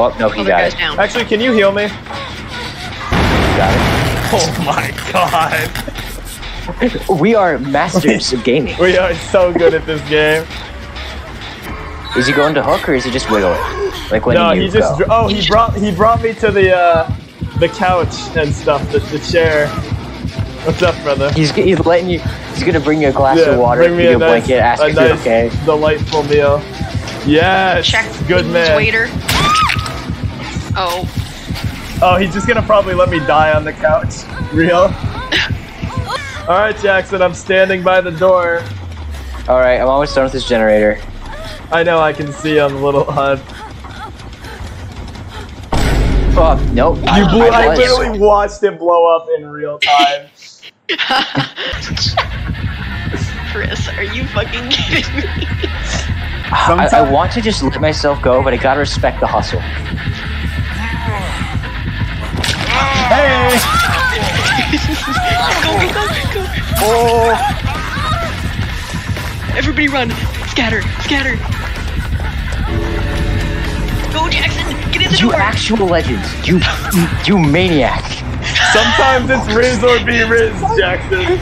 Oh no, he Other got it. down. Actually, can you heal me? Got it. Oh my god. We are masters of gaming. We are so good at this game. Is he going to hook or is he just wiggle it? Like when no, you he just go? oh he brought he brought me to the uh the couch and stuff, the, the chair. What's up, brother? He's, he's letting you. He's gonna bring you a glass of water, bring me a a nice, blanket, ask a if you're nice, okay. delightful meal. Yes, Check good man. waiter. Oh, Oh, he's just gonna probably let me die on the couch. Real. All right, Jackson, I'm standing by the door. All right, I'm almost done with this generator. I know I can see I'm a little HUD. Fuck, nope. You blew. I, bled. literally watched it blow up in real time. Chris, are you fucking kidding me? I, I want to just let myself go, but I gotta respect the hustle. Oh! Everybody run! Scatter! Scatter! Go, Jackson! Get in the You door! actual legends. You, you, you maniac. Sometimes it's Riz or be Riz, Jackson.